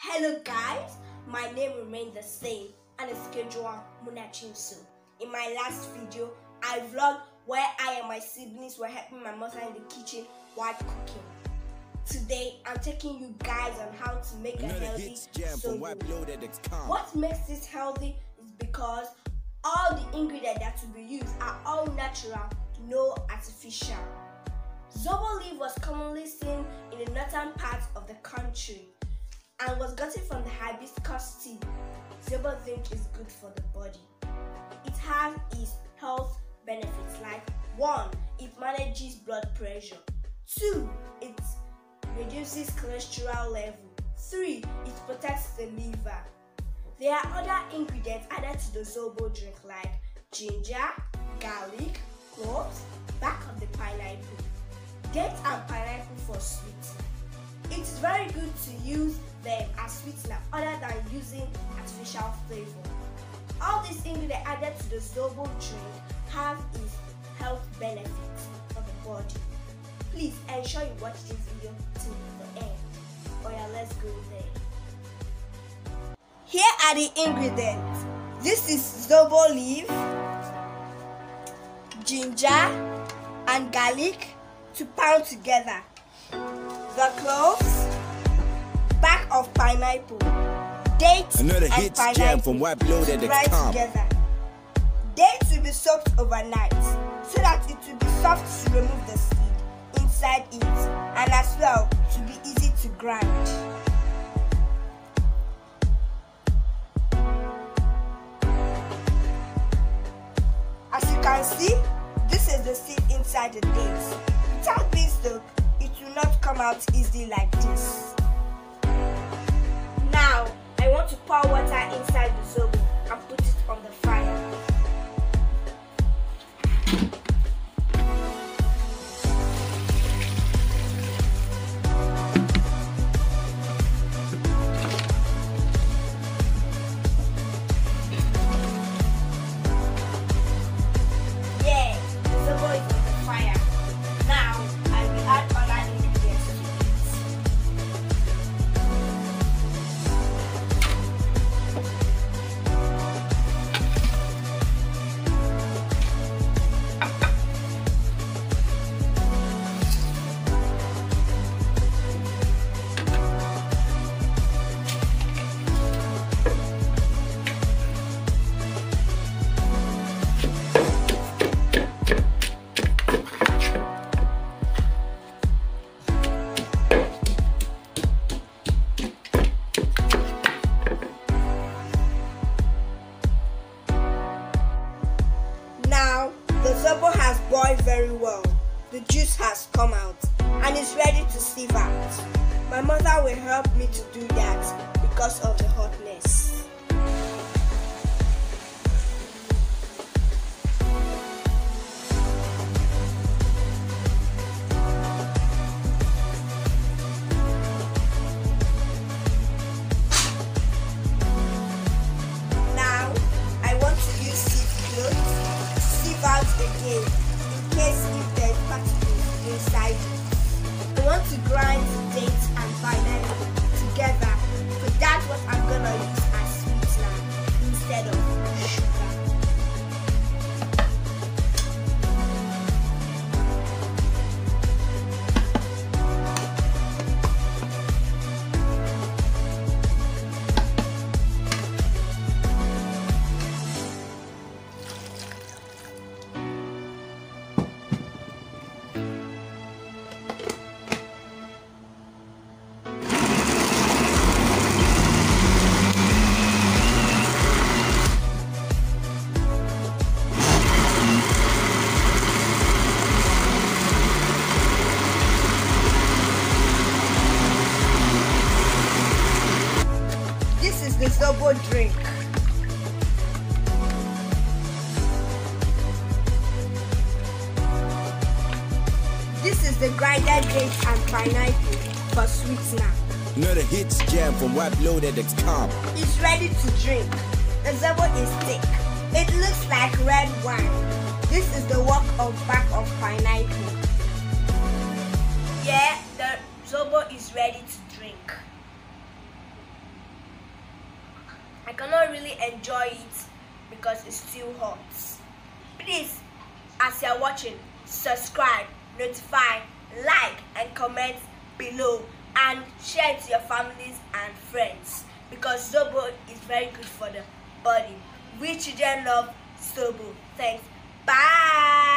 Hello guys, my name remains the same and it's Kejua Munachimsu. In my last video, I vlogged where I and my siblings were helping my mother in the kitchen while cooking. Today, I'm taking you guys on how to make a healthy soul. What makes this healthy is because all the ingredients that will be used are all natural, no artificial. Zobo leaf was commonly seen in the northern parts of the country and was gotten from the hibiscus tea. Zobo zinc is good for the body. It has its health benefits like 1. It manages blood pressure. 2. It reduces cholesterol level. 3. It protects the liver. There are other ingredients added to the Zobo drink like ginger, garlic, cloves, back of the pineapple, dates and pineapple for sweet. It is very good to use them as sweetener other than using artificial flavor. All these ingredients added to the Zobo drink have its health benefits for the body. Please ensure you watch this video till the end. Oh yeah, let's go there. Here are the ingredients. This is Zobo leaf, ginger, and garlic to pound together. The cloves, back of pineapple, dates Another and pineapple jam from to grind whiteloaded.com. together. Dates will be soaked overnight so that it will be soft to remove the seed inside it and as well to be easy to grind. As you can see, this is the seed inside the dates. Without this soak, it will not come out easily like this. Now, I want to pour water inside very well. The juice has come out and is ready to sieve out. My mother will help me to do that because of the hotness. Now, I want to use sieve cloth to sieve out again I want to grind Zobo drink. This is the grinded dates and pineapple for sweetener. Another hits jam from whiteloaded.com. It's ready to drink. The Zobo is thick. It looks like red wine. This is the work of back enjoy it because it's too hot. Please, as you're watching, subscribe, notify, like, and comment below, and share it to your families and friends because Zobo is very good for the body. We children love Zobo. Thanks. Bye.